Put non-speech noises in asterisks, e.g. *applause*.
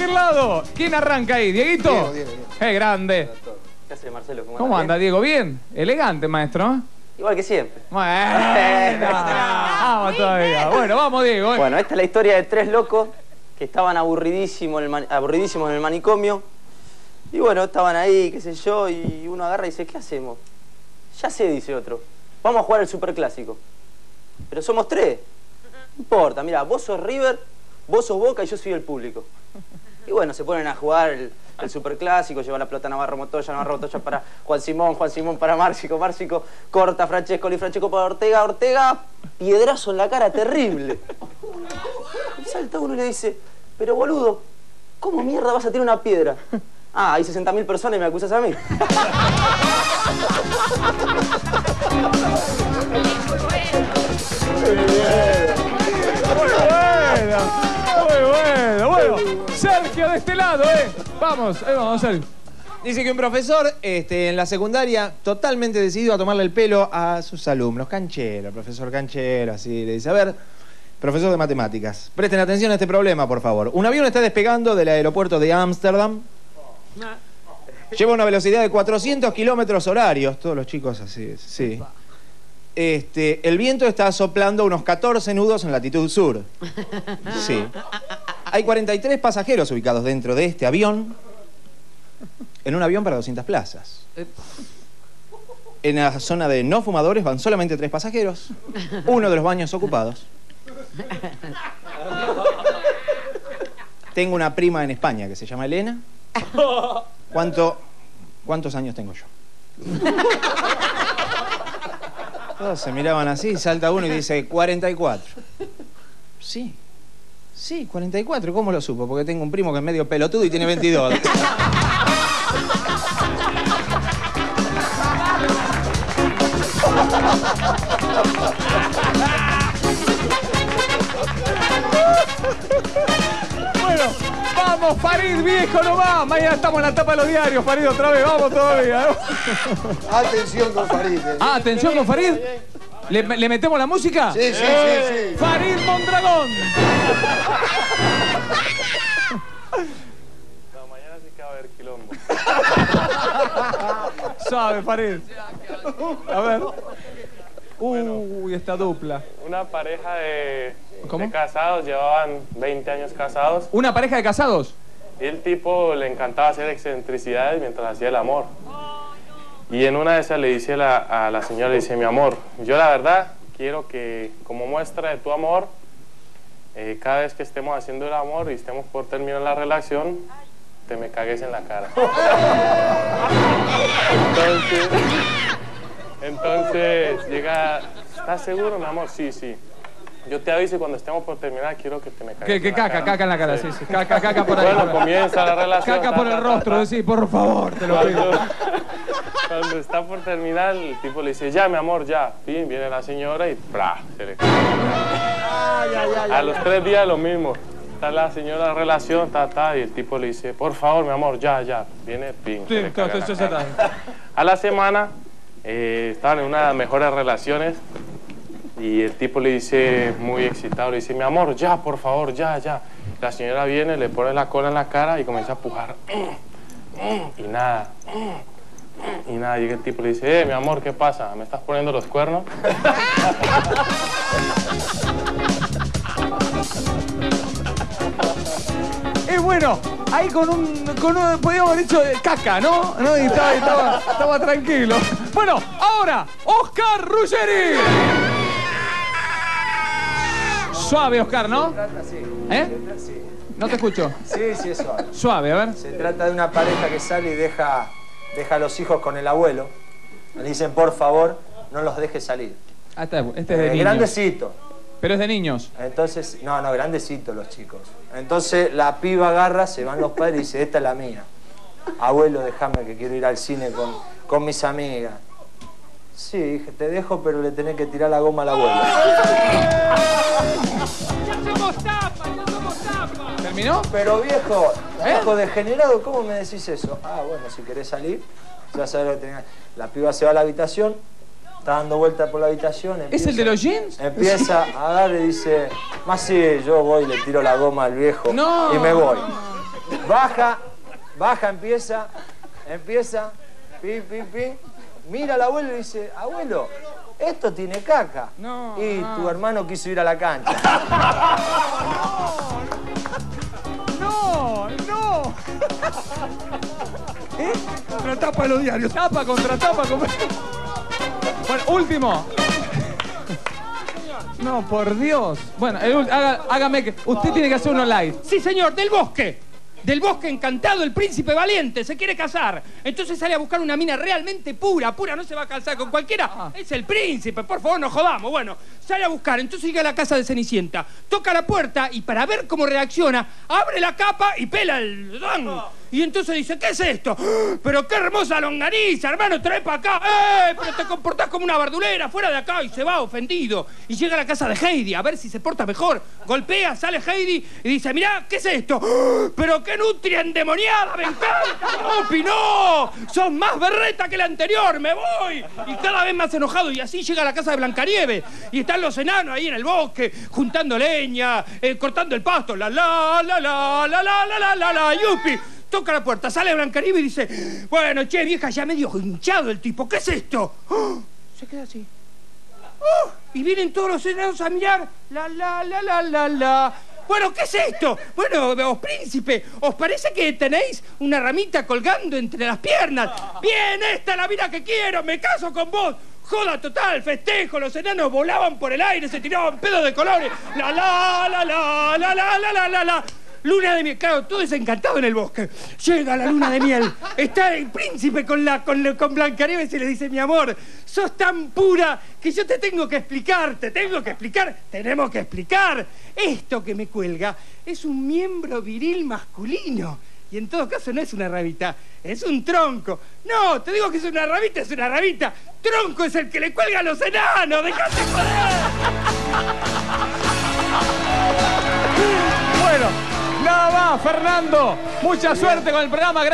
aquel lado. ¿Quién arranca ahí? ¿Dieguito? Diego, Diego, Diego. ¡Qué grande! ¿Qué hace Marcelo? ¿Cómo anda, Diego? ¿Bien? Elegante, maestro. ¿eh? Igual que siempre. Bueno, *laughs* vamos todavía. Bueno, vamos, Diego. eh. Bueno, esta es la historia de tres locos que estaban aburridísimos en aburridísimos en el manicomio. Y bueno, estaban ahí, qué sé yo, y uno agarra y dice, ¿qué hacemos? Ya sé, dice otro. Vamos a jugar el superclásico. Pero somos tres. No importa, mira, vos sos River, vos sos Boca y yo soy el público. Y bueno, se ponen a jugar el, el superclásico, lleva la pelota Navarro Montoya, Navarro Montoya para Juan Simón, Juan Simón para Márcico, Márcico corta Francesco, y Francesco para Ortega, Ortega, piedrazo en la cara terrible. Salta uno y le dice, pero boludo, ¿cómo mierda vas a tirar una piedra? Ah, hay 60.000 personas y me acusas a mí. *laughs* De este lado, ¿eh? Vamos, ahí vamos, Sergio. Dice que un profesor este, en la secundaria totalmente decidido a tomarle el pelo a sus alumnos. Canchero, profesor canchero, así. Le dice, a ver, profesor de matemáticas, presten atención a este problema, por favor. Un avión está despegando del aeropuerto de Ámsterdam. Lleva una velocidad de 400 kilómetros horarios. Todos los chicos así, sí. Este, el viento está soplando unos 14 nudos en latitud sur. Sí. Hay 43 pasajeros ubicados dentro de este avión. En un avión para 200 plazas. En la zona de no fumadores van solamente tres pasajeros. Uno de los baños ocupados. Tengo una prima en España que se llama Elena. ¿Cuánto, ¿Cuántos años tengo yo? Todos se miraban así, salta uno y dice 44. Sí, sí, 44. ¿Cómo lo supo? Porque tengo un primo que es medio pelotudo y tiene 22. *laughs* Bueno, vamos, Farid, viejo nomás. Mañana estamos en la tapa de los diarios, Farid, otra vez. Vamos todavía. Atención con Farid. eh. Ah, atención con Farid. ¿Le, le metemos la música? Sí, sí, sí, sí. Farid Mondragón. No, mañana sí que va a haber quilombo. *laughs* Sabe, Farid. A ver. Uy, esta dupla. Una pareja de, ¿Cómo? de casados, llevaban 20 años casados, ¿Una pareja de casados? y el tipo le encantaba hacer excentricidades mientras hacía el amor. Y en una de esas le dice la- a la señora, le dice, mi amor, yo la verdad quiero que como muestra de tu amor, eh, cada vez que estemos haciendo el amor y estemos por terminar la relación, te me cagues en la cara. *laughs* Entonces, entonces llega, ¿estás seguro, mi amor? Sí, sí. Yo te aviso y cuando estemos por terminar quiero que te me cagues Que, caca, cara. caca en la cara, sí, sí. Caca, caca por ahí. Bueno, comienza la relación. Caca ta, por ta, el ta, rostro, ta. decís, por favor, te lo pido. Cuando, está por terminar, el tipo le dice, ya, mi amor, ya. Fin, viene la señora y ¡pra! Se le cae. A los tres días lo mismo. Está la señora en relación, ta, ta, y el tipo le dice, por favor, mi amor, ya, ya. Viene, se Sí, sí, sí, cara. sí. A la semana, eh, estaban en una de las mejores relaciones y el tipo le dice, muy excitado, le dice, mi amor, ya, por favor, ya, ya. La señora viene, le pone la cola en la cara y comienza a pujar. Y nada. Y nada, llega el tipo y le dice, eh, mi amor, ¿qué pasa? ¿Me estás poniendo los cuernos? *laughs* Y bueno, ahí con un, con un podríamos haber dicho eh, caca, ¿no? ¿No? Y estaba, estaba, estaba tranquilo. Bueno, ahora, Oscar Ruggeri. Suave, Oscar, ¿no? ¿Eh? No te escucho. Sí, sí, eso. Suave, a ver. Se trata de una pareja que sale y deja, deja a los hijos con el abuelo. Le dicen, por favor, no los dejes salir. Ah, está, este es de Eh, niños. grandecito. Pero es de niños. Entonces, no, no, grandecitos los chicos. Entonces la piba agarra, se van los padres y dice, esta es la mía. Abuelo, déjame que quiero ir al cine con, con mis amigas. Sí, dije, te dejo, pero le tenés que tirar la goma al abuelo. ¿Terminó? Pero viejo, ¿Eh? viejo degenerado, ¿cómo me decís eso? Ah, bueno, si querés salir, ya sabes lo que tenés. La piba se va a la habitación, está dando vuelta por la habitación. ¿Es el de los jeans? Empieza a dar y dice, más sí, yo voy le tiro la goma al viejo No. y me voy. Baja, baja, empieza, empieza, pi, pi, pi. Mira al abuelo y dice, abuelo, esto tiene caca. No, y no. tu hermano quiso ir a la cancha. *laughs* ¡No! ¡No! *laughs* ¿Eh? Una tapa de los diarios. Tapa contra tapa. Bueno, último. No, por Dios. Bueno, el haga- hágame que. Usted tiene que hacer uno live. Sí, señor, del bosque. Del bosque encantado, el príncipe valiente se quiere casar. Entonces sale a buscar una mina realmente pura, pura, no se va a casar con cualquiera. Es el príncipe, por favor, no jodamos. Bueno, sale a buscar, entonces llega a la casa de Cenicienta, toca la puerta y para ver cómo reacciona, abre la capa y pela el. ¡dan! Y entonces dice, ¿qué es esto? ¡Ah! Pero qué hermosa longaniza, hermano, trae para acá. ¡Eh! Pero te comportás como una verdulera, fuera de acá. Y se va ofendido. Y llega a la casa de Heidi a ver si se porta mejor. Golpea, sale Heidi y dice, mirá, ¿qué es esto? ¡Ah! Pero qué nutria endemoniada, me encanta. ¡Yupi, no! Sos más berreta que la anterior, me voy. Y cada vez más enojado. Y así llega a la casa de Blancanieve. Y están los enanos ahí en el bosque, juntando leña, eh, cortando el pasto. La la la la la la la la la la yupi. Toca la puerta, sale Blancanieve y dice, bueno, che, vieja, ya medio hinchado el tipo, ¿qué es esto? *gasps* Se queda así. ¡Oh! Y vienen todos los enanos a mirar. La, la, la, la, la, la. Bueno, ¿qué es esto? Bueno, os príncipe, ¿os parece que tenéis una ramita colgando entre las piernas? Bien, esta es la vida que quiero, me caso con vos. Joda total, festejo, los enanos volaban por el aire, se tiraban pedos de colores. La la la la la la la la la la. Luna de miel, claro, todo es encantado en el bosque. Llega la luna de miel. Está el príncipe con la con, con Blancanieves y le dice, mi amor, sos tan pura que yo te tengo que explicar, te tengo que explicar, tenemos que explicar. Esto que me cuelga es un miembro viril masculino. Y en todo caso no es una rabita, es un tronco. No, te digo que es una rabita, es una rabita. Tronco es el que le cuelga a los enanos, dejate joder. *laughs* Bueno, más, Fernando. Mucha suerte con el programa. Gracias.